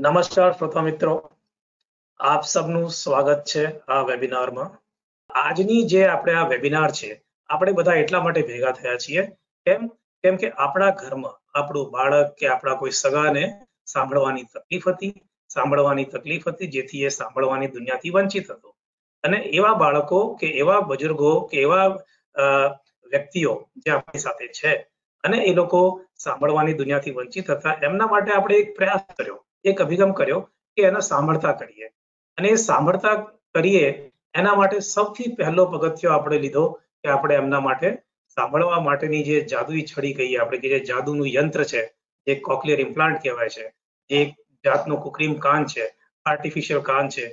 નમસ્કાર શ્રોતા મિત્રો. આપ સબનું સ્વાગત છે આ વેબિનારમાં. આજની જે આપણે આ વેબિનાર છે, આપણે બધા એટલા માટે ભેગા થયા છીએ, કેમ? કેમ કે આપણા ઘરમાં આપણું બાળક કે આપણા કોઈ સગાને સાંભળવાની તકલીફ હતી, સાંભળવાની તકલીફ હતી, જેથી એ સાંભળવાની દુનિયાથી વંચિત હતો. અને એવા બાળકો કે એવા બુજુર્ગો કે એવા વ્યક્તિઓ જે આપણી સાથે છે, અને એ લોકો સાંભળવાની દુનિયાથી વંચિત હતા, એમના માટે આપણે એક પ્રયાસ કર્યો. એક અભિગમ કર્યો કે એને સાંભળતા કરીએ. અને એ સાંભળતા કરીએ એના માટે સૌથી પહેલો પગથિયો આપણે લીધો કે આપણે એમના માટે સાંભળવા માટેની જે જાદુઈ છડી કહીએ આપણે કે જે જાદુનું યંત્ર છે, જે કોકલિયર ઇમ્પ્લાન્ટ કહેવાય છે એક જાતનું કૃત્રિમ કાન છે આર્ટિફિશિયલ કાન છે,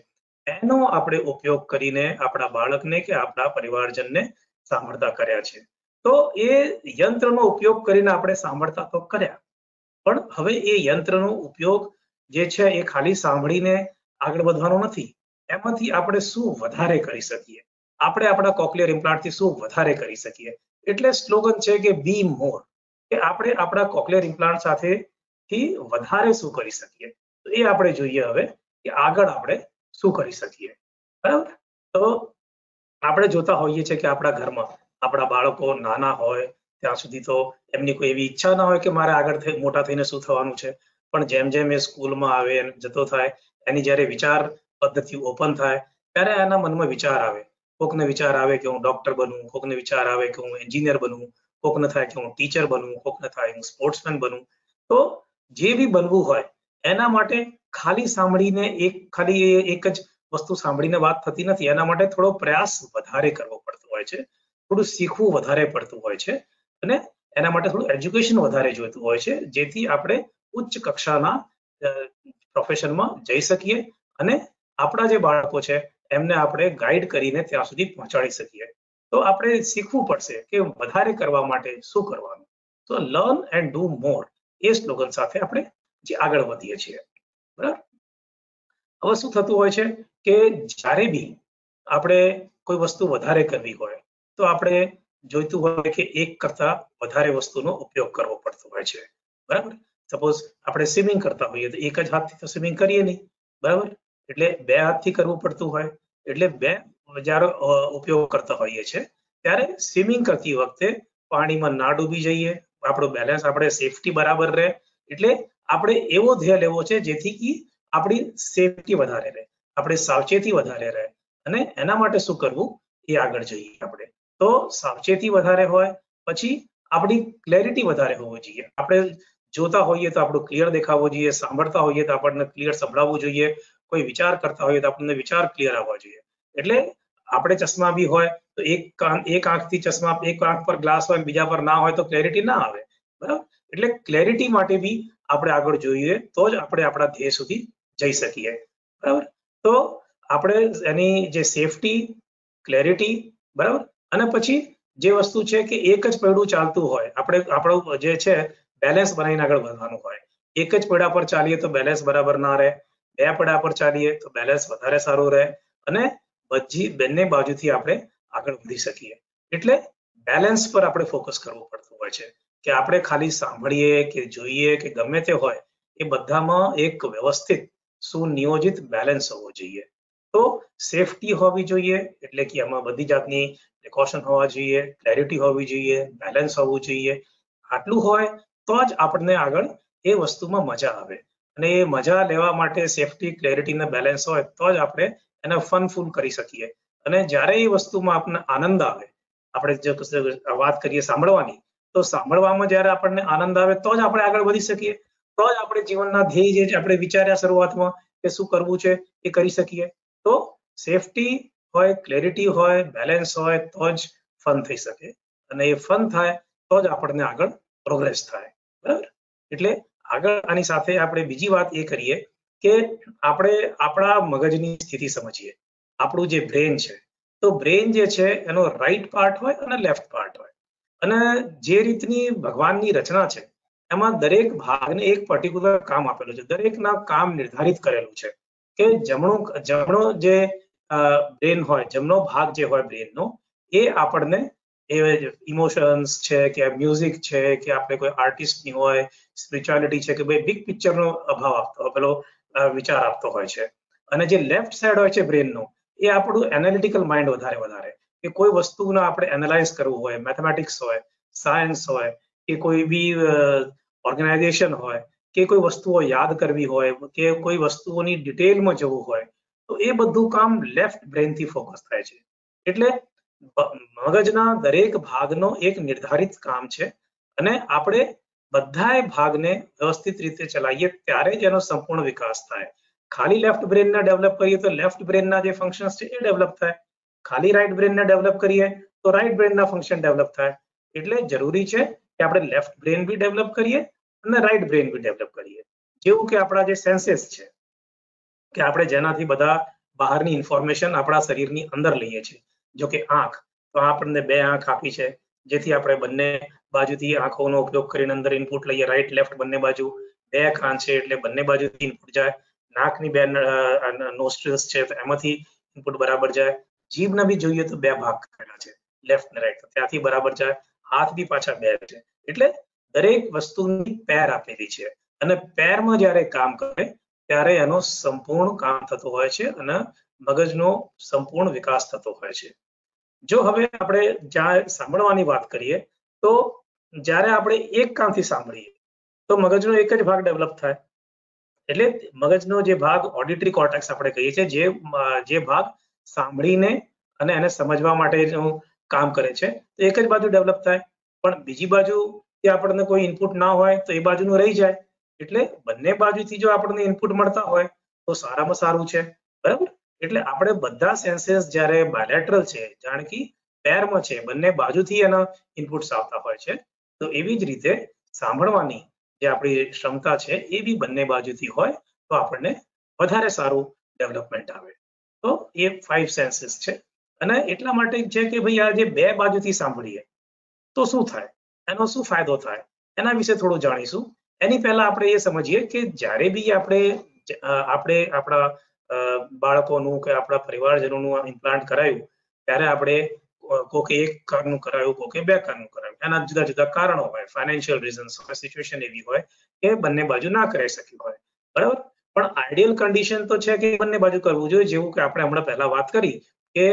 એનો આપણે ઉપયોગ કરીને આપણા બાળકને કે આપણા પરિવારજનને સાંભળતા કર્યા છે. તો એ યંત્રનો ઉપયોગ કરીને આપણે સાંભળતા તો કર્યા, પણ હવે એ યંત્રનો ઉપયોગ જે છે એ ખાલી સાંભળીને આગળ વધવાનો નથી. એમાંથી આપણે શું વધારે કરી શકીએ? આપણે આપણા કોકલિયર ઇમ્પ્લાન્ટથી શું વધારે કરી શકીએ? એટલે સ્લોગન છે કે બી મોર કે આપણે આપણા કોકલિયર ઇમ્પ્લાન્ટ સાથે થી વધારે શું કરી શકીએ? તો એ આપણે જોઈએ હવે કે આગળ આપણે શું કરી શકીએ. બરાબર? તો આપણે જોતા હોઈએ છીએ કે આપણા ઘરમાં આપણા બાળકો નાના હોય, ત્યાં સુધી તો એમની કોઈ એવી ઈચ્છા ના હોય કે મારે આગળ મોટા થઈને શું થવાનું છે? પણ જેમ જેમ એ સ્કૂલમાં આવે જતો થાય એની જ્યારે વિચાર પદ્ધતિ ઓપન થાય ત્યારે એના મનમાં વિચાર આવે કોકને વિચાર આવે કે હું ડોક્ટર બનું કોકને વિચાર આવે કે હું એન્જિનિયર બનું કોકને થાય કે હું ટીચર બનું કોકને થાય હું સ્પોર્ટ્સમેન બનું તો જે બી બનવું હોય એના માટે ખાલી સાંભળીને એક ખાલી એક જ વસ્તુ સાંભળીને વાત થતી નથી એના માટે થોડો પ્રયાસ વધારે કરવો પડતો હોય છે થોડું શીખવું વધારે પડતું હોય છે અને એના માટે થોડું એજ્યુકેશન વધારે જોઈતું હોય છે જેથી આપણે ઉચ્ચ કક્ષાના પ્રોફેશનમાં જઈ શકીએ અને આપણા જે બાળકો છે, એમને આપણે ગાઈડ કરીને ત્યાં સુધી પહોંચાડી શકીએ. તો આપણે શીખવું પડશે કે વધારે કરવા માટે શું કરવાનું. તો લર્ન એન્ડ ડુ મોર એ સ્લોગન સાથે આપણે જે આગળ વધીએ છીએ. બરાબર? હવે શું થતું હોય છે કે જ્યારે બી આપણે કોઈ વસ્તુ વધારે કરવી હોય, તો આપણે જોઈતું હોય કે એક કરતા વધારે વસ્તુનો ઉપયોગ કરવો પડતો હોય છે. બરાબર? સપોઝ આપણે સ્વિમિંગ કરતા હોઈએ તો એક જ હાથથી તો સ્વિમિંગ કરીએ નહીં. બરાબર? એટલે બે હાથથી કરવું પડતું હોય, એટલે બે જ્યારે ઉપયોગ કરતા હોઈએ છીએ. ત્યારે સ્વિમિંગ કરતી વખતે પાણીમાં ના ડૂબી જઈએ, આપણું બેલેન્સ આપણે સેફટી બરાબર રહે. એટલે આપણે એવો ધ્યેય લેવો છે જેથી કે આપણી સેફટી વધારે રહે, આપણે સાવચેતી વધારે રહે. અને એના માટે શું કરવું? એ આગળ જઈએ આપણે. તો સાવચેતી વધારે હોય, પછી આપણી ક્લેરિટી વધારે હોવી જોઈએ. આપણે જોતા હોઈએ તો આપણું ક્લિયર દેખાવું જોઈએ, સાંભળતા હોઈએ તો આપણને ક્લિયર સંભળાવવું જોઈએ, કોઈ વિચાર કરતા હોઈએ તો આપણને વિચાર ક્લિયર આવવા જોઈએ. એટલે આપણે ચશ્મા બી હોય તો એક એક આંખથી ચશ્મા, એક આંખ પર ગ્લાસ હોય બીજા પર ના હોય તો ક્લેરિટી ના આવે. બરાબર? એટલે ક્લેરિટી માટે બી આપણે આગળ જોઈએ તો જ આપણે આપણા ધ્યેય સુધી જઈ શકીએ. બરાબર? તો આપણે એની જે સેફટી ક્લેરિટી બરાબર? અને પછી જે વસ્તુ છે કે એક જ પૈડું ચાલતું હોય, આપણે, આપણું જે છે બેલેન્સ બનાવીને આગળ વધવાનું હોય એક જ પૈડા પર ચાલીએ તો બેલેન્સ બરાબર ના રહે બે પૈડા પર ચાલીએ તો બેલેન્સ વધારે સારું રહે અને બધી બંને બાજુથી આપણે આગળ વધી શકીએ એટલે બેલેન્સ પર આપણે ફોકસ કરવું પડતું હોય છે કે આપણે ખાલી સાંભળીએ કે જોઈએ કે ગમે તે હોય એ બધામાં એક વ્યવસ્થિત સુનિયોજિત બેલેન્સ હોવો જોઈએ તો સેફટી હોવી જોઈએ એટલે કે એમાં બધી જાતની પ્રિકોશન હોવા જોઈએ ક્લેરિટી હોવી જોઈએ બેલેન્સ હોવું જોઈએ આટલું હોય તો જ આપણને આગળ એ વસ્તુમાં મજા આવે અને એ મજા લેવા માટે સેફટી ક્લેરિટી અને બેલેન્સ હોય તો જ આપણે એને ફનફુલ કરી શકીએ અને જ્યારે એ વસ્તુમાં આપણને આનંદ આવે આપણે જે વાત કરીએ સાંભળવાની તો સાંભળવામાં જ્યારે આપણને આનંદ આવે તો જ આપણે આગળ વધી શકીએ તો જ આપણે જીવનના ધ્યેય જે આપણે વિચાર્યા શરૂઆતમાં કે શું કરવું છે એ કરી શકીએ તો સેફટી હોય ક્લેરિટી હોય બેલેન્સ હોય તો જ ફન થઈ શકે અને એ ફન થાય તો જ આપણને આગળ પ્રોગ્રેસ થાય બરાબર એટલે આગળ આની સાથે આપણે બીજી વાત એ કરીએ કે આપણે આપણા મગજની સ્થિતિ સમજીએ આપણું જે બ્રેન છે તો બ્રેન જે છે એનો રાઈટ પાર્ટ હોય અને લેફ્ટ પાર્ટ હોય અને જે રીતની ભગવાનની રચના છે એમાં દરેક ભાગને એક પર્ટિક્યુલર કામ આપેલું છે દરેકના કામ નિર્ધારિત કરેલું છે કે જમણું જમણો જે બ્રેન હોય જમણો ભાગ જે હોય બ્રેનનો એ આપણને એ ઇમોશન્સ છે કે મ્યુઝિક છે કે આપણે કોઈ આર્ટિસ્ટની હોય સ્પિરિચ્યુઆલિટી છે કે ભાઈ બિગ પિક્ચરનો અભાવ આપતો પેલો વિચાર આપતો હોય છે. અને જે લેફ્ટ સાઈડ હોય છે બ્રેનનું એ આપણું એનાલિટિકલ માઇન્ડ વધારે વધારે. કે કોઈ વસ્તુને આપણે એનાલાઇઝ કરવું હોય મેથેમેટિક્સ હોય સાયન્સ હોય, કે કોઈ બી ઓર્ગેનાઇઝેશન હોય, કે કોઈ વસ્તુઓ યાદ કરવી હોય, કે કોઈ વસ્તુઓની ડિટેલમાં જવું હોય, તો એ બધું કામ લેફ્ટ બ્રેનથી ફોકસ થાય છે. એટલે મગજના દરેક ભાગનો એક નિર્ધારિત કામ છે અને આપણે બધાય ભાગને વ્યવસ્થિત રીતે ચલાવીએ ત્યારે જ એનો સંપૂર્ણ વિકાસ થાય ખાલી લેફ્ટ બ્રેનને ડેવલપ કરીએ તો લેફ્ટ બ્રેનના જે ફંક્શન્સ છે એ ડેવલપ થાય ખાલી રાઈટ બ્રેનને ડેવલપ કરીએ તો રાઈટ બ્રેનના ફંક્શન ડેવલપ થાય એટલે જરૂરી છે કે આપણે લેફ્ટ બ્રેન બી ડેવલપ કરીએ અને રાઈટ બ્રેન બી ડેવલપ કરીએ જેવું કે આપણા જે સેન્સીસ છે કે આપણે જેનાથી બધા બહારની ઇન્ફોર્મેશન આપણા શરીરની અંદર લઈએ છીએ જો કે આંખ, તો આપણને બે આંખ આપી છે. જેથી આપણે બંને બાજુથી આંખોનો ઉપયોગ કરીને અંદર ઇનપુટ લઈએ. રાઈટ લેફ્ટ બંને બાજુ બે કાન છે એટલે બંને બાજુથી ઇનપુટ જાય. નાકની બે નોસ્ટ્રિલ્સ છે તો એમાંથી ઇનપુટ બરાબર જાય. જીભના બી જોઈએ તો બે ભાગ કરેલા છે. લેફ્ટ ને રાઈટ ત્યાંથી બરાબર જાય. હાથ બી પાછા બે છે. એટલે દરેક વસ્તુની પેર આપેલી છે. અને પેરમાં જ્યારે કામ કરે, ત્યારે એનો સંપૂર્ણ કામ થતું હોય છે અને મગજનો સંપૂર્ણ વિકાસ થતો હોય છે. જો હવે આપણે જ્યાં સાંભળવાની વાત કરીએ, તો જ્યારે આપણે એક કાનથી સાંભળીએ, તો મગજનો એક જ ભાગ ડેવલપ થાય. એટલે મગજનો જે ભાગ ઓડિટરી કોર્ટેક્સ આપણે કહીએ છીએ, જે જે ભાગ સાંભળીને અને એને સમજવા માટેનું કામ કરે છે, તો એક જ બાજુ ડેવલપ થાય. પણ બીજી બાજુ કે આપણને કોઈ ઇનપુટ ના હોય, તો એ બાજુનું રહી જાય. એટલે બંને બાજુથી જો આપણને ઇનપુટ મળતા હોય, તો સારામાં સારું છે. બરાબર? એટલે આપણે બધા સેન્સીસ જ્યારે બાયલેટરલ છે, જાણે કે પેરમાં છે, બંને બાજુથી એના ઇનપુટ્સ આવતા હોય છે, તો એવી જ રીતે સાંભળવાની જે આપણી ક્ષમતા છે, એ બી બંને બાજુથી હોય, તો આપણને વધારે સારું ડેવલપમેન્ટ આવે. તો એ ફાઈવ સેન્સીસ છે. અને એટલા માટે છે કે ભાઈ આ જે બે બાજુથી સાંભળીએ, તો શું થાય? એનો શું ફાયદો થાય? એના વિશે થોડું જાણીશું. એની પહેલા આપણે એ સમજીએ કે જ્યારે બી આપણે આપણે આપણા બાળકોનું કે આપણા પરિવારજનોનું ઇમ્પ્લાન્ટ કરાયું, ત્યારે આપણે કોકે એક કારનું કરાયું, કોકે બે કારનું કરાયું. એના જુદા જુદા કારણો હોય ફાઇનાન્શિયલ રીઝન્સ હોય સિચ્યુએશન એવી હોય કે બંને બાજુ ના કરાઈ શકી હોય. બરાબર? પણ આઈડિયલ કન્ડિશન તો છે કે બંને બાજુ કરવું જોઈએ, જેવું કે આપણે હમણાં પહેલા વાત કરી કે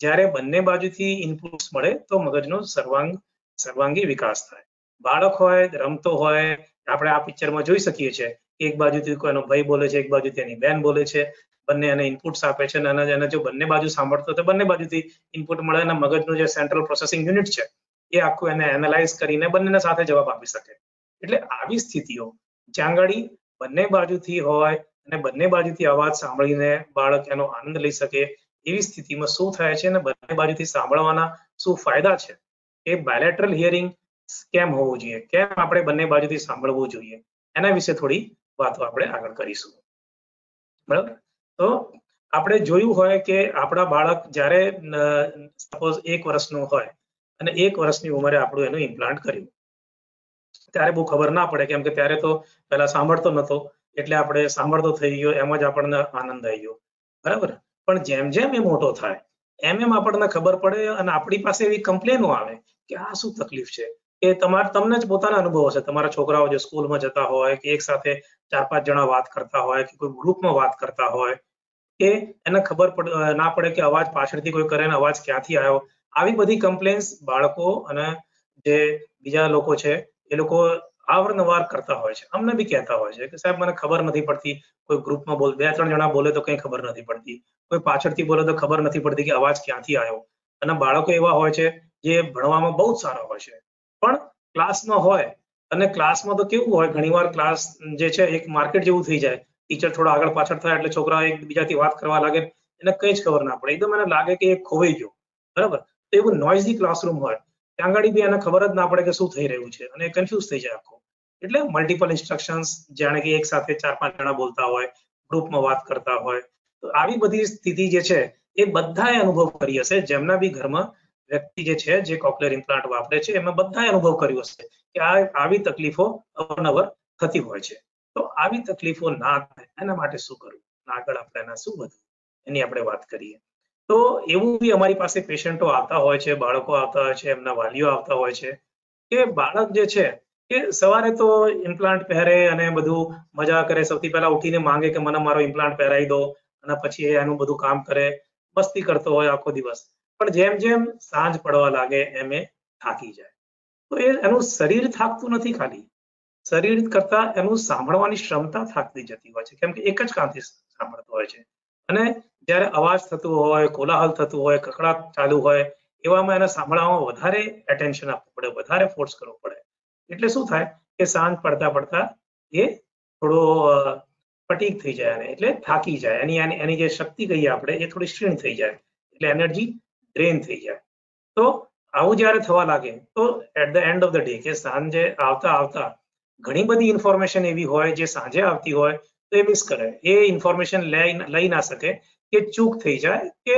જ્યારે બંને બાજુથી ઇનપુટ્સ મળે, તો મગજનો સર્વાંગ, સર્વાંગી વિકાસ થાય. બાળક હોય, રમતો હોય, આપણે આ પિક્ચરમાં જોઈ શકીએ છીએ એક બાજુથી કોઈનો ભાઈ બોલે છે, એક બાજુથી તેની બેન બોલે છે. બંને એને ઇનપુટ્સ આપે છે અને એને જો બંને બાજુ સાંભળતો તો બંને બાજુથી ઇનપુટ મળે અને મગજનું જે સેન્ટ્રલ પ્રોસેસિંગ યુનિટ છે, એ આખું એને એનાલાઇઝ કરીને બંનેને સાથે જવાબ આપી શકે. એટલે આવી સ્થિતિઓ જ્યાં બંને બાજુથી હોય અને બંને બાજુથી અવાજ સાંભળીને બાળક એનો આનંદ લઈ શકે, એવી સ્થિતિમાં શું થાય છે અને બંને બાજુથી સાંભળવાના શું ફાયદા છે? એ બાયલેટરલ હિયરિંગ કેમ હોવું જોઈએ? કેમ આપણે બંને બાજુથી સાંભળવું જોઈએ? એના વિશે થોડી વાતો આપણે આગળ કરીશું. બરાબર? તો આપણે જોયું હોય કે આપણા બાળક જ્યારે સપોઝ એક વર્ષનું હોય અને એક વર્ષની ઉંમરે આપણું એનું ઇમ્પ્લાન્ટ કર્યું ત્યારે બહુ ખબર ના પડે કેમ કે ત્યારે તો પહેલા સાંભળતો નતો એટલે આપણે સાંભળતો થઈ ગયો એમ જ આપણને આનંદ આવી ગયો બરાબર પણ જેમ જેમ એ મોટો થાય એમ એમ આપણને ખબર પડે અને આપણી પાસે એવી કમ્પ્લેનો આવે કે આ શું તકલીફ છે કે તમારે તમને જ પોતાના અનુભવ હશે તમારા છોકરાઓ જે સ્કૂલમાં જતા હોય કે એક સાથે ચાર પાંચ જણા વાત કરતા હોય કે કોઈ ગ્રુપમાં વાત કરતા હોય કે એને ખબર ના પડે કે અવાજ પાછળથી કોઈ કરે ને અવાજ ક્યાંથી આવ્યો. આવી બધી કમ્પ્લેન્સ બાળકો અને જે બીજા લોકો છે, એ લોકો અવારનવાર કરતા હોય છે. અમને બી કહેતા હોય છે કે સાહેબ, મને ખબર નથી પડતી. કોઈ ગ્રુપમાં બોલ, બે ત્રણ જણા બોલે તો કંઈ ખબર નથી પડતી. કોઈ પાછળથી બોલે તો ખબર નથી પડતી કે અવાજ ક્યાંથી આવ્યો. અને બાળકો એવા હોય છે જે ભણવામાં બહુ જ સારા હોય છે. પણ ક્લાસમાં હોય અને ક્લાસમાં તો કેવું હોય, ઘણીવાર ક્લાસ જે છે એક માર્કેટ જેવું થઈ જાય. ટીચર થોડા આગળ પાછળ થાય એટલે છોકરા એકબીજાથી વાત કરવા લાગે એને કઈ જ ખબર ના પડે. એકદમ એને લાગે કે એ ખોવાઈ ગયો. બરાબર? તો એવું નોઇઝી ક્લાસરૂમ હોય, ત્યાં આગળ બી એને ખબર જ ના પડે કે શું થઈ રહ્યું છે અને કન્ફ્યુઝ થઈ જાય આખો. એટલે મલ્ટિપલ ઇન્સ્ટ્રક્શન્સ જાણે કે એક સાથે ચાર પાંચ જણા બોલતા હોય ગ્રુપમાં વાત કરતા હોય, તો આવી બધી સ્થિતિ જે છે, એ બધાએ અનુભવ કરી હશે. જેમના બી ઘરમાં વ્યક્તિ જે છે, જે કોક્લિયર ઇમ્પ્લાન્ટ વાપરે છે, એમાં બધાએ અનુભવ કર્યો હશે કે આ આવી તકલીફો અવારનવાર થતી હોય છે. તો આવી તકલીફો ના થાય એના માટે શું કરવું આગળ આપણે એના શું બધું એની આપણે વાત કરીએ તો એવું બી અમારી પાસે પેશન્ટો આવતા હોય છે બાળકો આવતા હોય છે એમના વાલીઓ આવતા હોય છે કે બાળક જે છે કે સવારે તો ઇમ્પ્લાન્ટ પહેરે અને બધું મજા કરે સૌથી પહેલા ઉઠીને માંગે કે મને મારો ઇમ્પ્લાન્ટ પહેરાવી દો અને પછી એનું બધું કામ કરે મસ્તી કરતો હોય આખો દિવસ પણ જેમ જેમ સાંજ પડવા લાગે એમ એ થાકી જાય તો એ એનું શરીર થાકતું નથી ખાલી શરીર કરતા એનું સાંભળવાની ક્ષમતા થાકતી જતી હોય છે કેમ કે એક જ કાનથી સાંભળતો હોય છે અને જ્યારે અવાજ થતું હોય કોલાહલ થતું હોય કકડાટ ચાલુ હોય એવામાં એને સાંભળવામાં વધારે એટેન્શન આપવું પડે વધારે ફોર્સ કરવો પડે એટલે શું થાય કે સાંજ પડતા પડતા એ થોડો ફટીક થઈ જાય અને એટલે થાકી જાય એની એની જે શક્તિ કહીએ આપણે એ થોડી ક્ષીણ થઈ જાય એટલે એનર્જી ડ્રેન થઈ જાય તો આવું જ્યારે થવા લાગે તો at the end of the day કે સાંજે આવતા આવતા ઘણી બધી ઇન્ફોર્મેશન એવી હોય જે સાંજે આવતી હોય તો એ મિસ કરે. એ ઇન્ફોર્મેશન લઈ ના શકે કે ચૂક થઈ જાય કે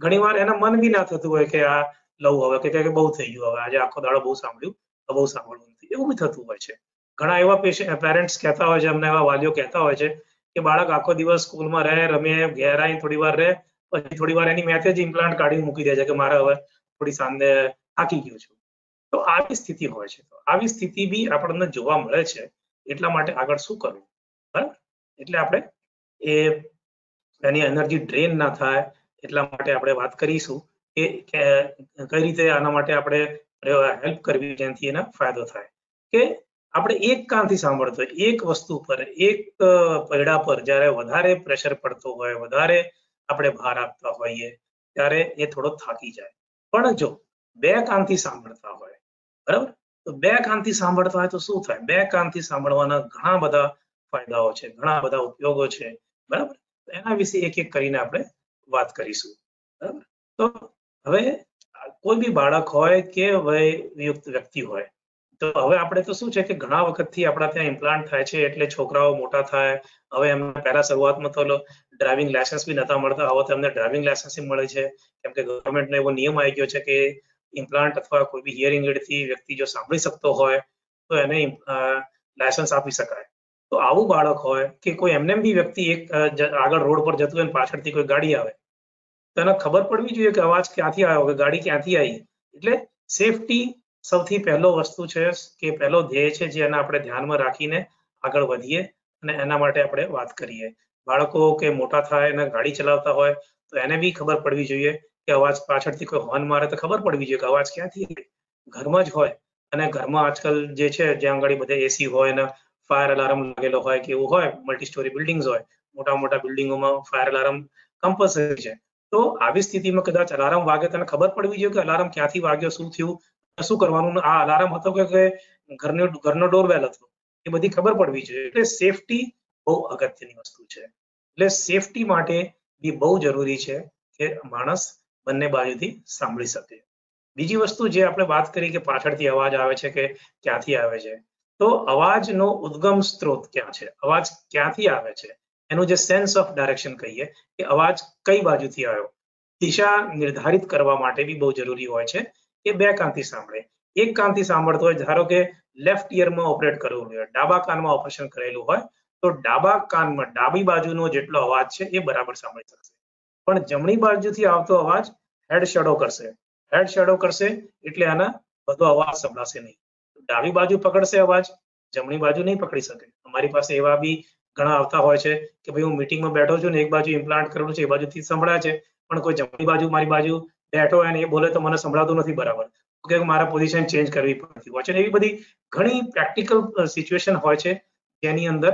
ઘણીવાર એના મન બી ના થતું હોય કે આ લઉં હવે, કે બહુ થઈ ગયું હવે, આજે આખો દાડો બહુ સાંભળ્યું બહુ સાંભળવું નથી. એવું બી થતું હોય છે. ઘણા એવા પેરેન્ટ્સ કહેતા હોય છે, અમને એવા વાલીઓ કહેતા હોય છે કે બાળક આખો દિવસ સ્કૂલમાં રહે, રમે ઘેર આવીને થોડી વાર રહે, પછી થોડી વાર એની મેથે જ ઇમ્પ્લાન્ટ કાઢી મૂકી દે છે કે મારે હવે થોડી સાંજે થાકી ગયો છું. તો આવી સ્થિતિ હોય છે. આવી સ્થિતિ બી આપણને જોવા મળે છે. એટલા માટે આગળ શું કરવું? બરાબર? એટલે આપણે એ એની એનર્જી ડ્રેન ના થાય. એટલા માટે આપણે વાત કરીશું કે કઈ રીતે આના માટે આપણે હેલ્પ કરવી જેનાથી એના ફાયદો થાય. કે આપણે એક કાનથી સાંભળતો હોય, એક વસ્તુ પર, એક પૈડા પર જ્યારે વધારે પ્રેશર પડતો હોય, વધારે આપણે ભાર આપતા હોઈએ, ત્યારે એ થોડો થાકી જાય. પણ જો બે કાનથી સાંભળતા હોય બરાબર? તો બે કાનથી સાંભળતા હોય તો શું થાય? બે કાનથી સાંભળવાના ઘણા બધા ફાયદાઓ છે, ઘણા બધા ઉપયોગો છે, બરાબર? એના વિશે એક એક કરીને આપણે વાત કરીશું, બરાબર? તો હવે કોઈ બી બાળક હોય કે વયયુક્ત વ્યક્તિ હોય, તો હવે આપણે તો શું છે કે ઘણા વખતથી આપણા ત્યાં ઇમ્પ્લાન્ટ થાય છે, એટલે છોકરાઓ મોટા થાય. હવે એમને પહેલા શરૂઆતમાં તો ડ્રાઇવિંગ લાયસન્સ બી નતા મળતા, હવે તો એમને ડ્રાઇવિંગ લાયસન્સ મળે છે. કેમ કે ગવર્મેન્ટનો એવો નિયમ આવી ગયો છે કે ઇમ્પ્લાન્ટ અથવા કોઈ બી હિયરિંગ એડથી વ્યક્તિ જો સાંભળી શકતો હોય, તો એને લાયસન્સ આપી શકાય. તો આવું બાળક હોય કે કોઈ એમને બી વ્યક્તિ એક આગળ રોડ પર જતું હોય પાછળથી કોઈ ગાડી આવે તો એને ખબર પડવી જોઈએ કે અવાજ ક્યાંથી આવ્યો, કે ગાડી ક્યાંથી આવી? એટલે સેફટી સૌથી પહેલો વસ્તુ છે કે પહેલો ધ્યેય છે જેને આપણે ધ્યાનમાં રાખીને આગળ વધીએ અને એના માટે આપણે વાત કરીએ. બાળકો કે મોટા થાય અને ગાડી ચલાવતા હોય, તો એને બી ખબર પડવી જોઈએ કે અવાજ પાછળથી કોઈ હોર્ન મારે તો ખબર પડવી જોઈએ કે અવાજ ક્યાંથી ઘરમાં જ હોય અને ઘરમાં આજકાલ જે છે જ્યાં આગળ બધે એસી હોય ને ફાયર અલાર્મ લાગેલો હોય કે એવું હોય મલ્ટી સ્ટોરી બિલ્ડિંગ્સ હોય મોટા મોટા બિલ્ડિંગોમાં ફાયર અલાર્મ કમ્પલસરી છે તો આવી સ્થિતિમાં કદાચ અલાર્મ વાગે તને ખબર પડવી જોઈએ કે અલાર્મ ક્યાંથી વાગ્યો શું થયું શું કરવાનું આ અલાર્મ હતો કે ઘરનો ઘરનો ડોરબેલ હતો એ બધી ખબર પડવી જોઈએ એટલે સેફટી બહુ અગત્યની વસ્તુ છે એટલે સેફટી માટે બી બહુ જરૂરી છે કે માણસ બંને બાજુથી સાંભળી શકે બીજી વસ્તુ જે આપણે વાત કરી કે પાછળથી અવાજ આવે છે કે ક્યાંથી આવે છે, તો અવાજનો ઉદ્ગમ સ્ત્રોત ક્યાં છે? અવાજ ક્યાંથી આવે છે? એનું જે સેન્સ ઓફ ડાયરેક્શન કહીએ કે અવાજ કઈ બાજુથી આવ્યો? દિશા નિર્ધારિત કરવા માટે બી બહુ જરૂરી હોય છે કે બે કાનથી સાંભળે. એક કાનથી સાંભળતો હોય, ધારો કે લેફ્ટ ઇયરમાં ઓપરેટ કરવું હોય, ડાબા કાનમાં ઓપરેશન કરેલું હોય, તો ડાબા કાનમાં ડાબી બાજુનો જેટલો અવાજ છે એ બરાબર સાંભળી શકશે. પણ જમણી બાજુથી આવતો અવાજ હેડ શેડો કરશે હેડ શેડો કરશે એટલે આના બધો અવાજ સંભળાશે નહીં ડાબી બાજુ પકડશે અવાજ જમણી બાજુ નહીં પકડી શકે અમારી પાસે એવા બી ઘણા આવતા હોય છે કે ભાઈ હું મિટિંગમાં બેઠો છું ને એક બાજુ ઇમ્પ્લાન્ટ કરેલું છે એ બાજુથી સંભળાય છે પણ કોઈ જમણી બાજુ મારી બાજુ બેઠો હોય ને એ બોલે તો મને સંભળાતું નથી બરાબર કે મારા પોઝિશન ચેન્જ કરવી પડતી હોય છે એવી બધી ઘણી પ્રેક્ટિકલ સિચ્યુએશન હોય છે જેની અંદર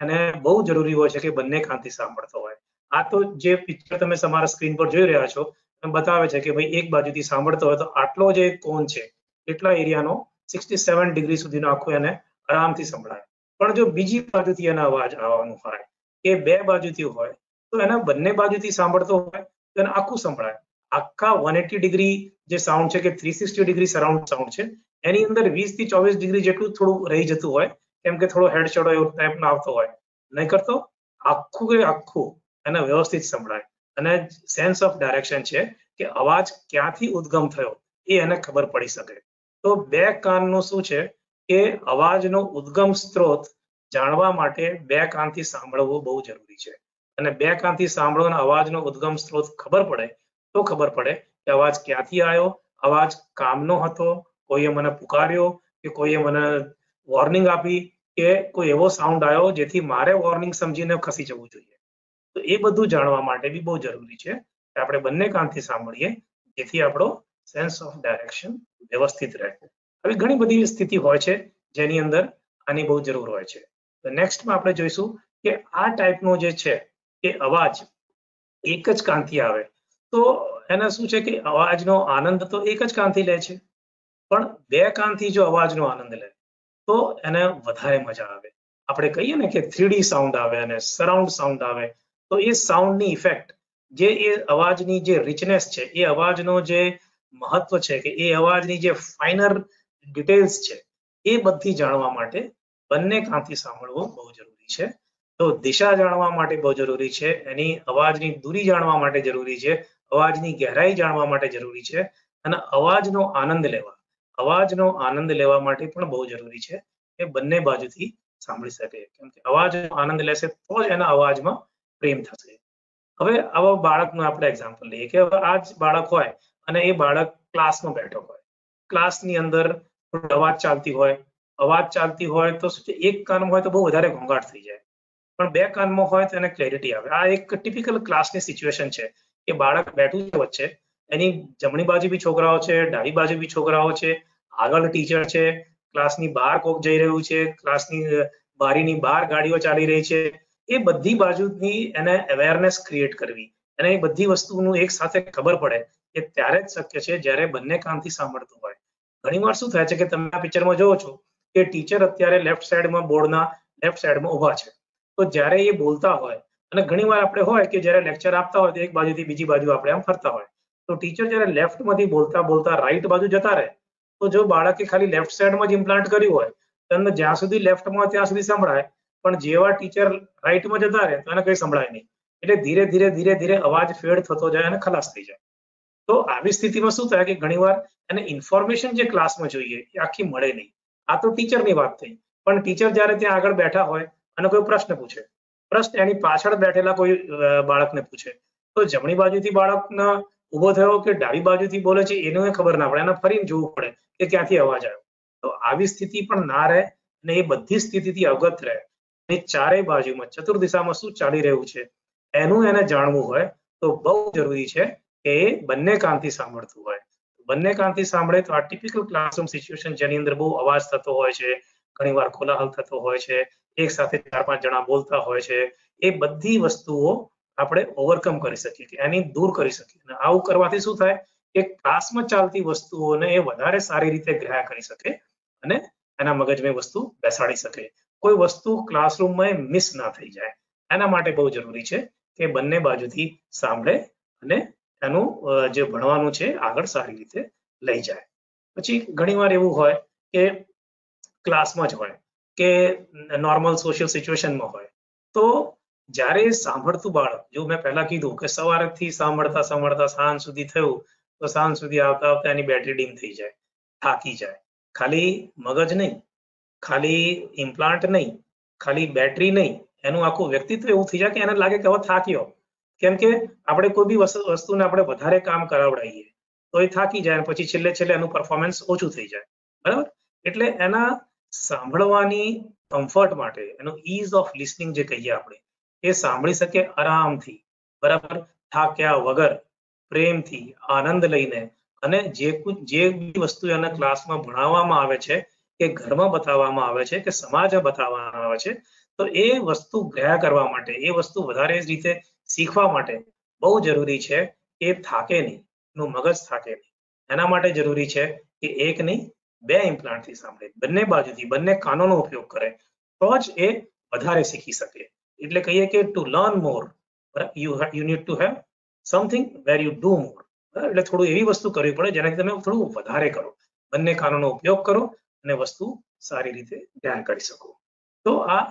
અને બહુ જરૂરી હોય છે કે બંને કાનથી સાંભળતો હોય આ તો જે પિક્ચર તમે તમારા સ્ક્રીન પર જોઈ રહ્યા છો બતાવે છે કે ભાઈ એક બાજુથી સાંભળતો હોય તો આટલો જે કોન છે એટલા એરિયાનો સિક્સટી સેવન ડિગ્રી સુધીનો આખું એને આરામથી સંભળાય પણ જો બીજી બાજુથી એનો અવાજ આવવાનું હોય કે બે બાજુથી હોય તો એના બંને બાજુથી સાંભળતો હોય તો એને આખું સંભળાય આખા વન એટી ડિગ્રી જે સાઉન્ડ છે કે three sixty degree surround sound છે એની અંદર વીસ થી ચોવીસ ડિગ્રી જેટલું થોડું રહી જતું હોય કેમ કે થોડો હેડ શેડો એવો ટાઈપનો આવતો હોય નહીં કરતો આખું કે આખું એને વ્યવસ્થિત સંભળાય. અને સેન્સ ઓફ ડાયરેક્શન છે કે અવાજ ક્યાંથી ઉદ્ગમ થયો એ એને ખબર પડી શકે. તો બે કાનનું શું છે કે અવાજનો ઉદ્ગમ સ્ત્રોત જાણવા માટે બે કાનથી સાંભળવું બહુ જરૂરી છે. અને બે કાનથી સાંભળો અને અવાજનો ઉદ્ગમ સ્ત્રોત ખબર પડે તો ખબર પડે કે અવાજ ક્યાંથી આવ્યો, અવાજ કામનો હતો, કોઈએ મને પુકાર્યો કે કોઈએ મને વોર્નિંગ આપી કે કોઈ એવો સાઉન્ડ આવ્યો જેથી મારે વોર્નિંગ સમજીને ખસી જવું જોઈએ. તો એ બધું જાણવા માટે બી બહુ જરૂરી છે કે આપણે બંને કાનથી સાંભળીએ, જેથી આપણો સેન્સ ઓફ ડાયરેક્શન વ્યવસ્થિત રહે. આવી ઘણી બધી સ્થિતિ હોય છે જેની અંદર આની બહુ જરૂર હોય છે. તો નેક્સ્ટમાં આપણે જોઈશું કે આ ટાઈપનો જે છે એ અવાજ એક જ કાનથી આવે. તો એના શું છે કે અવાજનો આનંદ તો એક જ કાનથી લે છે, પણ બે કાનથી જો અવાજનો આનંદ લે, તો એને વધારે મજા આવે. આપણે કહીએ ને કે થ્રીડી સાઉન્ડ આવે અને સરાઉન્ડ સાઉન્ડ આવે. તો એ સાઉન્ડની ઇફેક્ટ જે એ અવાજની જે રિચનેસ છે એ અવાજનો જે મહત્વ છે કે એ અવાજની જે ફાઇનર ડિટેલ્સ છે એ બધી જાણવા માટે બંને કાનથી સાંભળવું બહુ જરૂરી છે તો દિશા જાણવા માટે બહુ જરૂરી છે એની અવાજની દૂરી જાણવા માટે જરૂરી છે અવાજની ગહેરાઈ જાણવા માટે જરૂરી છે અને અવાજનો આનંદ લેવા અવાજનો આનંદ લેવા માટે પણ બહુ જરૂરી છે એ બંને બાજુથી સાંભળી શકે કેમ કે અવાજનો આનંદ લેશે તો જ એના અવાજમાં પ્રેમ થશે. હવે આવા બાળકનું આપણે એક્ઝામ્પલ લઈએ કે આ જ બાળક હોય અને એ બાળક ક્લાસમાં બેઠો હોય. ક્લાસની અંદર અવાજ ચાલતી હોય. અવાજ ચાલતી હોય તો શું એક કાનમાં હોય તો બહુ વધારે ઘોંઘાટ થઈ જાય. પણ બે કાનમાં હોય તો એને ક્લેરિટી આવે. આ એક ટિપિકલ ક્લાસની સિચ્યુએશન છે કે બાળક બેઠું છે વચ્ચે. એની જમણી બાજુ બી છોકરાઓ છે, ડાબી બાજુ બી છોકરાઓ છે, આગળ ટીચર છે ક્લાસની બહાર કોક જઈ રહ્યું છે ક્લાસની બારીની બહાર ગાડીઓ ચાલી રહી છે એ બધી બાજુની એને અવેરનેસ ક્રિએટ કરવી અને એ બધી વસ્તુનું એક સાથે ખબર પડે એ ત્યારે જ શક્ય છે જ્યારે બંને કાનથી સાંભળતું હોય ઘણીવાર શું થાય છે કે તમે આ પિક્ચરમાં જોવો છો કે ટીચર અત્યારે લેફ્ટ સાઈડમાં બોર્ડના લેફ્ટ સાઈડમાં ઊભા છે તો જ્યારે એ બોલતા હોય અને ઘણીવાર આપણે હોય કે જ્યારે લેક્ચર આપતા હોય તો એક બાજુથી બીજી બાજુ આપણે આમ ફરતા હોય તો ટીચર જ્યારે લેફ્ટમાંથી બોલતા બોલતા રાઈટ બાજુ જતા રહે તો જો બાળકે ખાલી લેફ્ટ સાઈડમાં જ ઇમ્પ્લાન્ટ કર્યું હોય તો એને જ્યાં સુધી લેફ્ટમાં ત્યાં સુધી સંભળાય પણ જેવા ટીચર રાઈટમાં જતા રહે તો એને કંઈ સંભળાય નહીં એટલે ધીરે ધીરે ધીરે ધીરે અવાજ ફેડ થતો જાય અને ખલાસ થઈ જાય તો આવી સ્થિતિમાં શું થાય કે ઘણીવાર એને ઇન્ફોર્મેશન જે ક્લાસમાં જોઈએ એ આખી મળે નહીં આ તો ટીચરની વાત થઈ પણ ટીચર જ્યારે ત્યાં આગળ બેઠા હોય અને કોઈ પ્રશ્ન પૂછે પ્રશ્ન એની પાછળ બેઠેલા કોઈ બાળકને પૂછે તો જમણી બાજુથી બાળકના ઉભો થયો કે ડાબી બાજુથી બોલે છે એનું ખબર ના પડે એને ફરીને જોવું પડે કે ક્યાંથી અવાજ આવ્યો તો આવી સ્થિતિ પણ ના રહે અને એ બધી સ્થિતિથી અવગત રહે અને ચારેય બાજુમાં ચતુર્દિશામાં શું ચાલી રહ્યું છે એનું એને જાણવું હોય તો બહુ જરૂરી છે કે એ બંને કાનથી સાંભળતું હોય બંને કાનથી સાંભળે તો આ ટિપિકલ ક્લાસરૂમ સિચ્યુએશન જેની અંદર બહુ અવાજ થતો હોય છે ઘણીવાર કોલાહલ થતો હોય છે એક સાથે ચાર પાંચ જણા બોલતા હોય છે એ બધી વસ્તુઓ આપણે ઓવરકમ કરી શકીએ કે એની દૂર કરી શકીએ અને આવું કરવાથી શું થાય કે ક્લાસમાં ચાલતી વસ્તુઓને એ વધારે સારી રીતે ગ્રહ કરી શકે અને એના મગજમાં વસ્તુ બેસાડી શકે કોઈ વસ્તુ ક્લાસરૂમમાં મિસ ના થઈ જાય એના માટે બહુ જરૂરી છે કે બંને બાજુથી સાંભળે અને એનું જે ભણવાનું છે આગળ સારી રીતે લઈ જાય પછી ઘણીવાર એવું હોય કે ક્લાસમાં જ હોય કે નોર્મલ સોશિયલ સિચ્યુએશનમાં હોય તો જ્યારે સાંભળતું બાળક જો મેં પહેલા કીધું કે સવારથી સાંભળતા સાંભળતા સાંજ સુધી થયું તો સાંજ સુધી આવતા આવતા એની બેટરી ડીમ થઈ જાય થાકી જાય ખાલી મગજ નહીં ખાલી ઇમ્પ્લાન્ટ નહીં, ખાલી બેટરી નહીં, એનું આખું વ્યક્તિત્વ એવું થઈ જાય કે એને લાગે કે હવે થાક્યો. કેમ કે આપણે કોઈ બી વસ્તુને આપણે વધારે કામ કરાવડાવીએ તો એ થાકી જાય પછી છેલ્લે છેલ્લે એનું પરફોર્મન્સ ઓછું થઈ જાય. બરાબર? એટલે એના સાંભળવાની કમ્ફર્ટ માટે, એનો ઇઝ ઓફ લિસનિંગ જે કહીએ આપણે, એ સાંભળી શકે આરામથી. બરાબર? થાક્યા વગર, પ્રેમથી, આનંદ લઈને અને જે જે બી વસ્તુ એના ક્લાસમાં ભણાવવામાં આવે છે કે ઘરમાં બતાવવામાં આવે છે કે સમાજમાં બતાવવામાં આવે છે તો એ વસ્તુ ગ્રહ કરવા માટે એ વસ્તુ વધારે રીતે શીખવા માટે બહુ જરૂરી છે કે થાકે નહીં નું મગજ થાકે નહીં એના માટે જરૂરી છે કે એક નહીં બે ઇમ્પ્લાન્ટથી સાંભળે બંને બાજુથી બંને કાનોનો ઉપયોગ કરે તો જ એ વધારે શીખી શકે એટલે કહીએ કે to learn more you you need to have something where you do more એટલે થોડું એવી વસ્તુ કરવી પડે જેનાથી તમે થોડું વધારે કરો બંને કાનોનો ઉપયોગ કરો અને વસ્તુ સારી રીતે ધ્યાન કરી શકો તો આ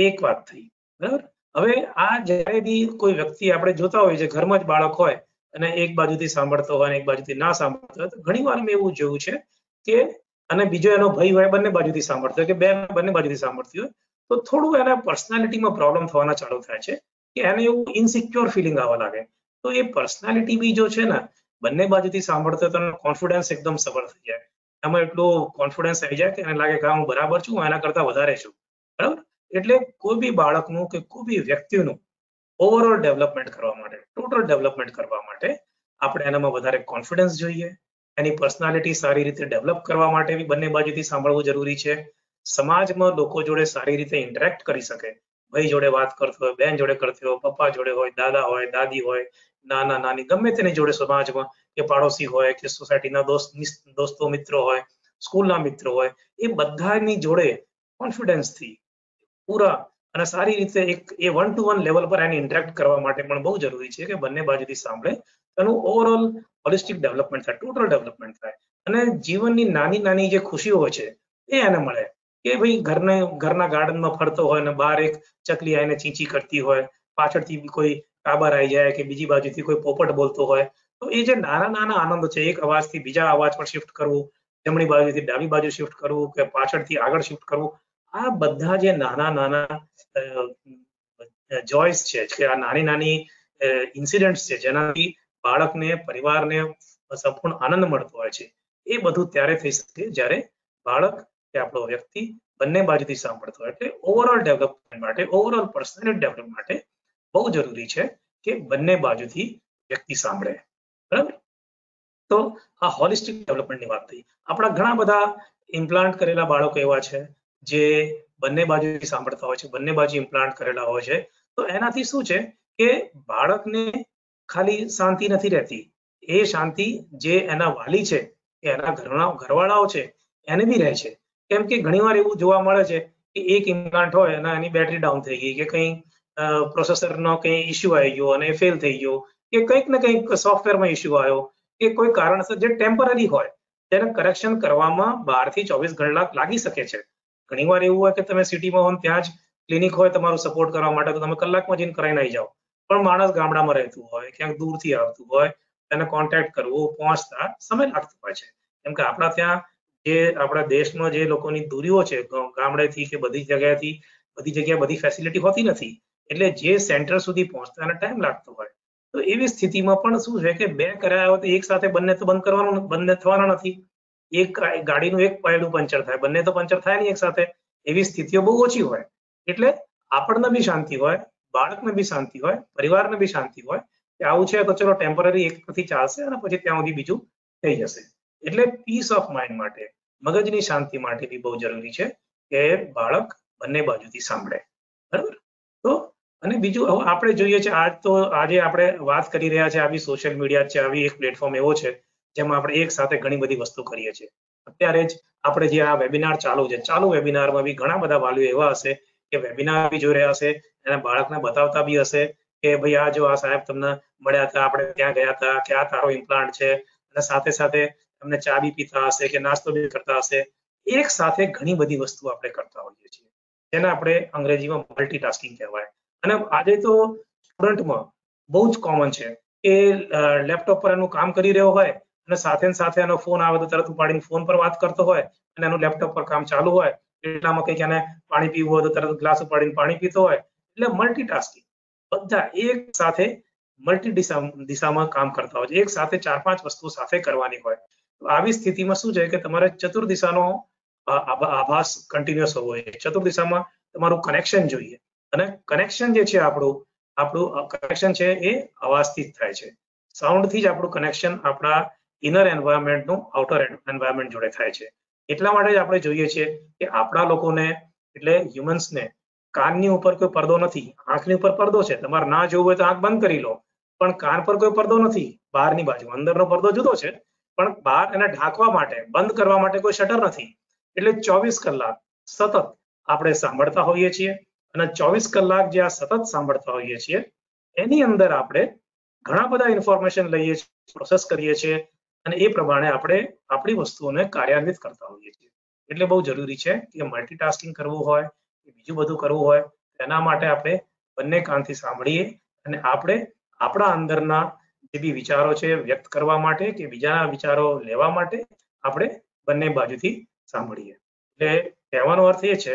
એક વાત થઈ બરાબર હવે આ જ્યારે બી કોઈ વ્યક્તિ આપણે જોતા હોઈએ છે ઘરમાં જ બાળક હોય અને એક બાજુથી સાંભળતો હોય અને એક બાજુથી ના સાંભળતો હોય તો ઘણી વાર મેં એવું જોયું છે કે અને બીજો એનો ભાઈ હોય બંને બાજુથી સાંભળતો હોય કે બે બંને બાજુથી સાંભળતી હોય તો થોડું એના પર્સનાલિટીમાં પ્રોબ્લેમ થવાના ચાલુ થાય છે કે એને એવું ઇનસિક્યોર ફિલિંગ આવવા લાગે તો એ પર્સનાલિટી બી જો છે ને બંને બાજુથી સાંભળતો તો કોન્ફિડન્સ એકદમ સબર થઈ જાય એમાં એટલું કોન્ફિડન્સ આવી જાય કે એને લાગે કે હા, હું બરાબર છું હું એના કરતા વધારે છું બરાબર એટલે કોઈ બી બાળકનું કે કોઈ બી વ્યક્તિનું ઓવરઓલ ડેવલપમેન્ટ કરવા માટે ટોટલ ડેવલપમેન્ટ કરવા માટે આપણે એનામાં વધારે કોન્ફિડન્સ જોઈએ એની પર્સનાલિટી સારી રીતે ડેવલપ કરવા માટે બી બંને બાજુથી સાંભળવું જરૂરી છે સમાજમાં લોકો જોડે સારી રીતે ઇન્ટરેક્ટ કરી શકે ભાઈ જોડે વાત કરતો હોય બેન જોડે કરતો હોય પપ્પા જોડે હોય દાદા હોય દાદી હોય નાના નાની, ગમે તેની જોડે સમાજમાં કે પાડોશી હોય કે સોસાયટીના દોસ્ત દોસ્તો, મિત્રો હોય, સ્કૂલના મિત્રો હોય, એ બધાની જોડે કોન્ફિડન્સથી પૂરા અને સારી રીતે એક, એ વન ટુ વન લેવલ પર એને ઇન્ટરેક્ટ કરવા માટે પણ બહુ જરૂરી છે કે બંને બાજુથી સાંભળે. એનું ઓવરઓલ હોલિસ્ટિક ડેવલપમેન્ટ થાય ટોટલ ડેવલપમેન્ટ થાય. અને જીવનની નાની નાની જે ખુશીઓ છે, એ એને મળે. કે ભાઈ ઘરને, ઘરના ગાર્ડનમાં ફરતો હોય ને બહાર એક ચકલી આવીને ચીંચી કરતી હોય, પાછળથી કોઈ કાબર આવી જાય કે બીજી બાજુથી કોઈ પોપટ બોલતો હોય તો એ જે નાના નાના આનંદો છે એક અવાજથી બીજા અવાજ પર શિફ્ટ કરવું જમણી બાજુથી ડાબી બાજુ શિફ્ટ કરવું કે પાછળથી આગળ શિફ્ટ કરવું આ બધા જે નાના નાના જોઈસ છે કે આ નાની નાની ઇન્સિડન્ટ્સ છે જેનાથી બાળકને પરિવારને સંપૂર્ણ આનંદ મળતો હોય છે એ બધું ત્યારે થઈ શકે જ્યારે બાળક કે આપણો વ્યક્તિ બંને બાજુથી સાંભળતો હોય એટલે ઓવરઓલ ડેવલપમેન્ટ માટે ઓવરઓલ પર્સનાલિટી ડેવલપમેન્ટ માટે બહુ જરૂરી છે કે બંને બાજુથી વ્યક્તિ સાંભળે બરાબર તો આ હોલિસ્ટિક ડેવલપમેન્ટની વાત થઈ આપણા ઘણા બધા ઇમ્પ્લાન્ટ કરેલા બાળકો એવા છે જે બંને બાજુથી સાંભળતા હોય છે બંને બાજુ ઇમ્પ્લાન્ટ કરેલા હોય છે તો એનાથી શું છે કે બાળકને ખાલી શાંતિ નથી રહેતી એ શાંતિ જે એના વાલી છે કે એના ઘરના ઘરવાળાઓ છે એને બી રહે છે કેમ કે ઘણીવાર એવું જોવા મળે છે કે એક ઇમ્પ્લાન્ટ હોય અને એની બેટરી ડાઉન થઈ ગઈ કે કંઈ પ્રોસેસરનો કંઈ ઇસ્યુ આવી ગયો અને ફેલ થઈ ગયો કે કંઈક ને કંઈક સોફ્ટવેરમાં ઇસ્યુ આવ્યો કે કોઈ કારણસર જે ટેમ્પરરી હોય તેને કરેક્શન કરવામાં બાર થી ચોવીસ કલાક લાગી શકે છે ઘણીવાર એવું હોય કે તમે સિટીમાં હો ને ત્યાં જ ક્લિનિક હોય તમારું સપોર્ટ કરવા માટે તો તમે કલાકમાં જઈને કરાઈને આવી જાઓ પણ માણસ ગામડામાં રહેતું હોય ક્યાંક દૂરથી આવતું હોય તેને કોન્ટેક્ટ કરવું પહોંચતા સમય લાગતો હોય છે કેમ કે આપણા ત્યાં જે આપણા દેશમાં જે લોકોની દૂરીઓ છે ગામડેથી કે બધી જગ્યાએથી બધી જગ્યાએ બધી ફેસિલિટી હોતી નથી એટલે જે સેન્ટર સુધી પહોંચતા એને ટાઈમ લાગતો હોય તો એવી સ્થિતિમાં પણ શું છે કે બે કરાયા હોય તો એક સાથે બંને તો બંધ કરવાનું બંને થવાના નથી એક ગાડીનું એક પૈડું પંચર થાય બંને તો પંચર થાય નહીં એક સાથે એવી સ્થિતિઓ બહુ ઓછી હોય એટલે આપણને બી શાંતિ હોય બાળકને બી શાંતિ હોય પરિવારને બી શાંતિ હોય કે આવું છે તો ચલો ટેમ્પરરી એક પછી ચાલશે અને પછી ત્યાં સુધી બીજું થઈ જશે એટલે પીસ ઓફ માઇન્ડ માટે મગજની શાંતિ માટે બી બહુ જરૂરી છે કે બાળક બંને બાજુથી સાંભળે બરાબર તો અને બીજું હવે આપણે જોઈએ છે આજ તો આજે આપણે વાત કરી રહ્યા છે આવી સોશિયલ મીડિયા છે આવી એક પ્લેટફોર્મ એવો છે જેમાં આપણે એક સાથે ઘણી બધી વસ્તુ કરીએ છીએ અત્યારે જ આપણે જે આ વેબિનાર ચાલુ છે ચાલુ વેબિનારમાં બી ઘણા બધા વાલીઓ એવા હશે કે વેબિનાર બી જોઈ રહ્યા હશે એના બાળકને બતાવતા બી હશે કે ભાઈ આ જો આ સાહેબ તમને મળ્યા હતા આપણે ત્યાં ગયા હતા કે આ તારો ઇમ્પ્લાન્ટ છે અને સાથે સાથે તમને ચા બી પીતા હશે કે નાસ્તો બી કરતા હશે એક સાથે ઘણી બધી વસ્તુ આપણે કરતા હોઈએ છીએ જેને આપણે અંગ્રેજીમાં મલ્ટીટાસ્કિંગ કહેવાય અને આજે તો સ્ટુડન્ટમાં બહુ જ કોમન છે કે લેપટોપ પર એનું કામ કરી રહ્યો હોય અને સાથે ને સાથે એનો ફોન આવે તો તરત ઉપાડીને ફોન પર વાત કરતો હોય અને એનું લેપટોપ પર કામ ચાલુ હોય એટલામાં કંઈક એને પાણી પીવું હોય તો તરત ગ્લાસ ઉપાડીને પાણી પીતો હોય એટલે મલ્ટીટાસ્કિંગ બધા એક સાથે મલ્ટી દિશા દિશામાં કામ કરતા હોય છે એક સાથે ચાર પાંચ વસ્તુ સાથે કરવાની હોય તો આવી સ્થિતિમાં શું છે કે તમારે ચતુર દિશાનો આભાસ કન્ટિન્યુઅસ હોવો જોઈએ ચતુર દિશામાં તમારું કનેક્શન જોઈએ અને કનેક્શન જે છે આપણું આપણું કનેક્શન છે એ અવાજથી જ થાય છે. સાઉન્ડથી જ આપણું કનેક્શન આપણા ઇનર એન્વાયરમેન્ટનું આઉટર એન્વાયરમેન્ટ જોડે થાય છે. એટલા માટે જ આપણે જોઈએ છીએ કે આપણા લોકોને, એટલે હ્યુમન્સને કાનની ઉપર કોઈ પડદો નથી, આંખની ઉપર પડદો છે. તમારે ના જોવું હોય તો આંખ બંધ કરી લો. પણ કાન પર કોઈ પડદો નથી, બહારની બાજુ. અંદરનો પડદો જુદો છે, પણ બહાર એને ઢાંકવા માટે, બંધ કરવા માટે કોઈ શટર નથી. એટલે ચોવીસ કલાક સતત આપણે સાંભળતા હોઈએ છીએ અને ચોવીસ કલાક જે આ સતત સાંભળતા હોઈએ છીએ એની અંદર આપણે ઘણા બધા ઇન્ફોર્મેશન લઈએ છીએ પ્રોસેસ કરીએ છીએ અને એ પ્રમાણે આપણે આપણી વસ્તુઓને કાર્યાન્વિત કરતા હોઈએ છીએ એટલે બહુ જરૂરી છે કે મલ્ટીટાસ્કિંગ કરવું હોય કે બીજું બધું કરવું હોય તેના માટે આપણે બંને કાનથી સાંભળીએ અને આપણે આપણા અંદરના જે બી વિચારો છે વ્યક્ત કરવા માટે કે બીજાના વિચારો લેવા માટે આપણે બંને બાજુથી સાંભળીએ એટલે કહેવાનો અર્થ એ છે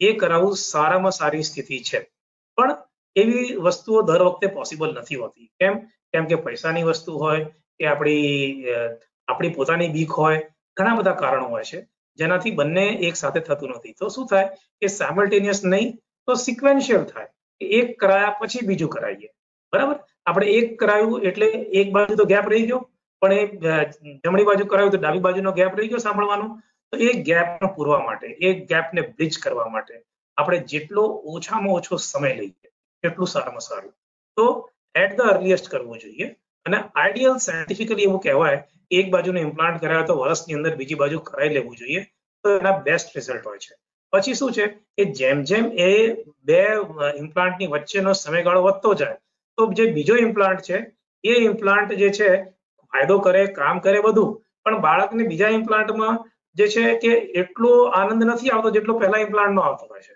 એ કરાવવું સારામાં સારી સ્થિતિ છે. પણ એવી વસ્તુઓ દર વખતે પોસિબલ નથી હોતી. કેમ? કેમ કે પૈસાની વસ્તુ હોય કે આપણી આપણી પોતાની બીક હોય, ઘણા બધા કારણો હોય છે. જેનાથી બંને એક સાથે થતું નથી. તો શું થાય કે સાયમલ્ટેનિયસ નહીં, તો સિક્વેન્શિયલ થાય. એક કરાયા પછી બીજું કરાવીએ બરાબર? આપણે એક કરાયું એટલે એક બાજુ તો ગેપ રહી ગયો. પણ એ જમણી બાજુ કરાયું તો ડાબી બાજુનો ગેપ રહી ગયો સાંભળવાનો. તો એ ગેપને પૂરવા માટે, એ ગેપને બ્રિજ કરવા માટે આપણે જેટલો ઓછામાં ઓછો સમય લઈએ, એટલું સારામાં સારું. તો એટ ધ અર્લીએસ્ટ કરવું જોઈએ અને આઈડિયલ સાયન્ટિફિકલી એવું કહેવાય, એક બાજુને ઇમ્પ્લાન્ટ કરાવે તો વર્ષની અંદર બીજી બાજુ કરાવી લેવું જોઈએ, તો એના બેસ્ટ રિઝલ્ટ હોય છે. પછી શું છે કે જેમ જેમ એ બે ઇમ્પ્લાન્ટની વચ્ચેનો સમયગાળો વધતો જાય, તો જે બીજો ઇમ્પ્લાન્ટ છે, એ ઇમ્પ્લાન્ટ જે છે, ફાયદો કરે, કામ કરે બધું, પણ બાળકને બીજા ઇમ્પ્લાન્ટમાં જે છે કે એટલો આનંદ નથી આવતો જેટલો પહેલા ઇમ્પ્લાન્ટનો આવતો હોય છે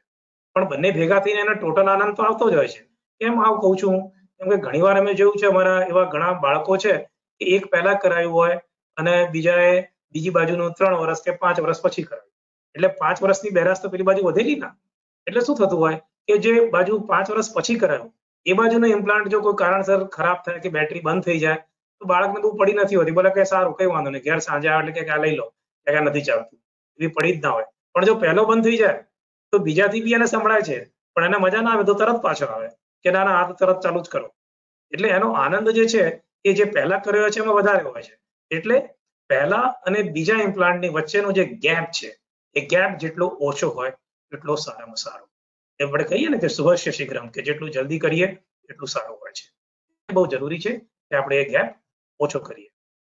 પણ બંને ભેગા થઈને એને ટોટલ આનંદ તો આવતો જ હોય છે કેમ આવું કહું છું કેમ કે ઘણીવાર અમે જોયું છે અમારા એવા ઘણા બાળકો છે કે એક પહેલા કરાયું હોય અને બીજાએ બીજી બાજુનું ત્રણ વર્ષ કે પાંચ વર્ષ પછી કરાયું એટલે પાંચ વર્ષની બેરાશ તો પેલી બાજુ વધેલી ના એટલે શું થતું હોય કે જે બાજુ પાંચ વર્ષ પછી કરાયું એ બાજુનો ઇમ્પ્લાન્ટ જો કોઈ કારણસર ખરાબ થાય કે બેટરી બંધ થઈ જાય તો બાળકને બહુ પડી નથી હોતી બોલે કે સારું કઈ વાંધો નહીં ઘેર સાંજે આવે એટલે કે આ લઈ લો કે નથી ચાલતું. એવી પડી જ ના હોય. પણ જો પહેલો બંધ થઈ જાય, તો બીજાથી બી એને સંભળાય છે. પણ એને મજા ના આવે તો તરત પાછો આવે. કે ના ના, આ તરત ચાલુ જ કરો. એટલે એનો આનંદ જે છે, એ જે પહેલા કર્યો છે, એમાં વધારે હોય છે. એટલે પહેલા અને બીજા ઇમ્પ્લાન્ટની વચ્ચેનો જે ગેપ છે, એ ગેપ જેટલો ઓછો હોય, એટલો સારામાં સારો. આપણે કહીએ ને કે શુભસ્ય શીઘ્રમ, કે જેટલું જલ્દી કરીએ, એટલું સારું હોય છે. બહુ જરૂરી છે કે આપણે એ ગેપ ઓછો કરીએ.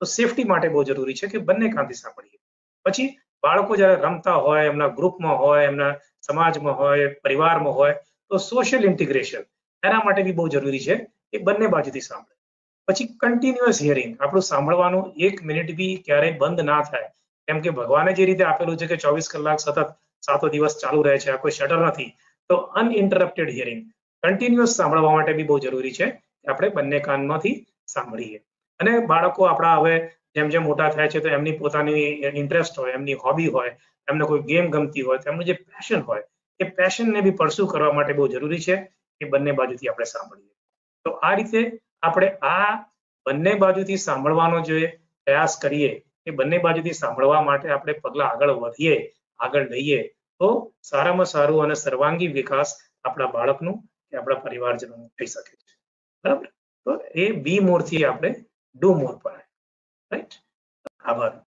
તો સેફટી માટે બહુ જરૂરી છે કે બંને કાંથી સાંભળીએ પછી બાળકો જ્યારે રમતા હોય એમના ગ્રુપમાં હોય એમના સમાજમાં હોય પરિવારમાં હોય તો સોશિયલ ઇન્ટિગ્રેશન એના માટે બી બહુ જરૂરી છે એ બંને બાજુથી સાંભળે પછી કન્ટિન્યુઅસ હિયરિંગ આપણું સાંભળવાનું એક મિનિટ બી ક્યારેય બંધ ના થાય કેમ કે ભગવાને જે રીતે આપેલું છે કે ચોવીસ કલાક સતત સાતો દિવસ ચાલુ રહે છે આ કોઈ શટર નથી તો અનઇન્ટરપ્ટેડ હિયરિંગ કન્ટિન્યુઅસ સાંભળવા માટે બી બહુ જરૂરી છે કે આપણે બંને કાનમાંથી સાંભળીએ અને બાળકો આપણા હવે જેમ જેમ મોટા થાય છે તો એમની પોતાની ઇન્ટરેસ્ટ હોય એમની હોબી હોય એમને કોઈ ગેમ ગમતી હોય તો એમનું જે પેશન હોય એ પેશનને બી પરસ્યુ કરવા માટે બહુ જરૂરી છે કે બંને બાજુથી આપણે સાંભળીએ તો આ રીતે આપણે આ બંને બાજુથી સાંભળવાનો જે પ્રયાસ કરીએ એ બંને બાજુથી સાંભળવા માટે આપણે પગલા આગળ વધીએ આગળ લઈએ તો સારામાં સારું અને સર્વાંગી વિકાસ આપણા બાળકનું કે આપણા પરિવારજનોનું થઈ શકે છે બરાબર તો એ બી મોર થી do more for it right Our.